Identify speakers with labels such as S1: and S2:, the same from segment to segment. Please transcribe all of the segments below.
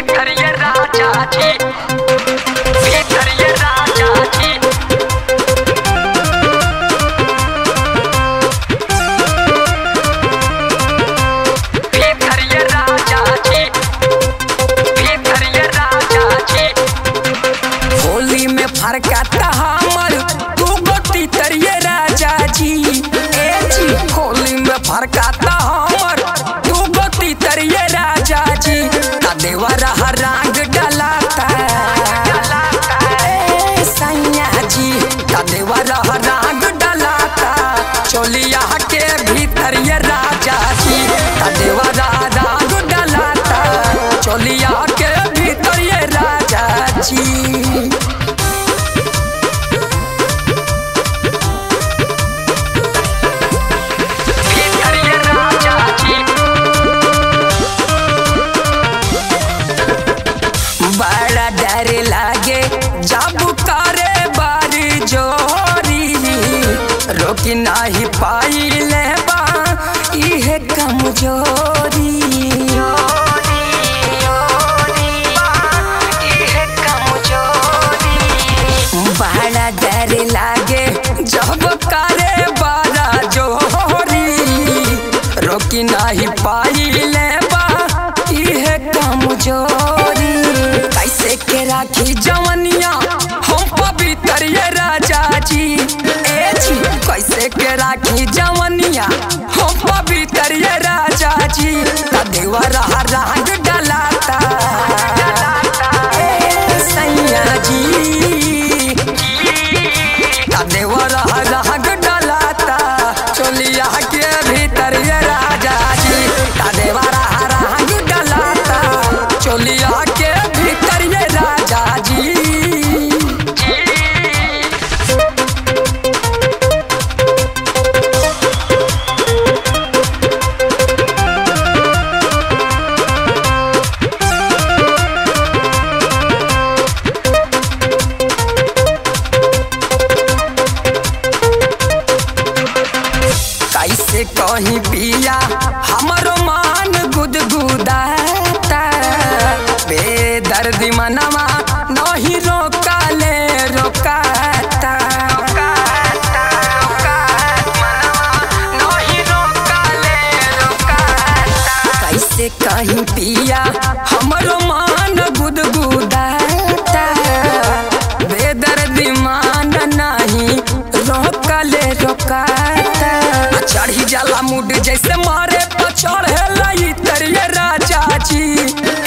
S1: भीतर ये राजा जी
S2: फरकाता हमर तू गोटी तरिए राजा जी। ए जी, होली में फरकाता डर लागे। जब करे बारी जोरी। रोकी नाही पाइले बा, इहे कमज़ोरी। बड़ा लागे, जब बारा जोरी। रोकी नाही पाइले राखी जवनिया हम पवित्र ये राजा जी। ए जी कैसे के राखी जवनिया? कैसे कहीं पिया, हमरो मान गुदगुदाता बेदर्दी मनवा नहीं रोकाले, रोकाता। कैसे कहीं पिया, हमरो मान मुड जैसे मारे पर है लई तरिए राजा जी।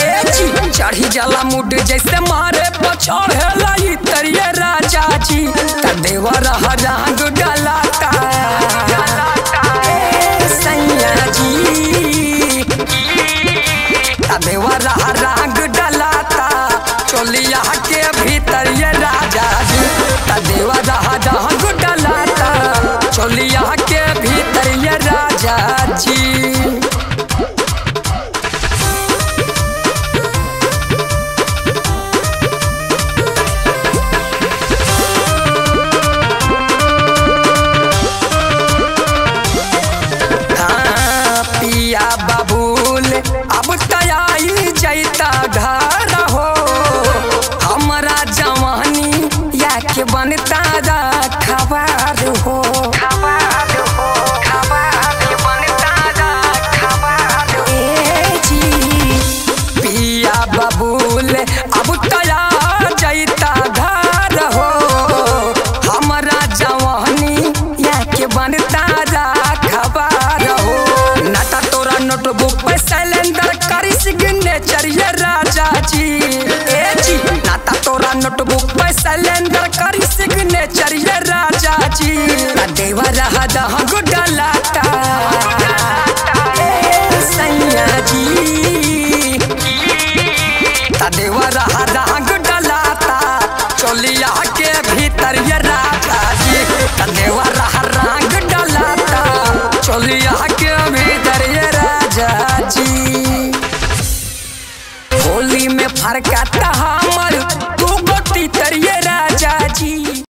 S2: ए जी, चढ़ी जाला मुड जैसे मारे पर है लई तरिए राजा जी। त देवर रंग डलाता चढ़िए राजा जी। ए जी, नाता तोरा नोटबुक पे सिलेंडर करी सिग्नेचर ये राजा जी। देवा रहा दहा गुडलाता सैया देवा रहा दहा गुडलाता चलिया हरकत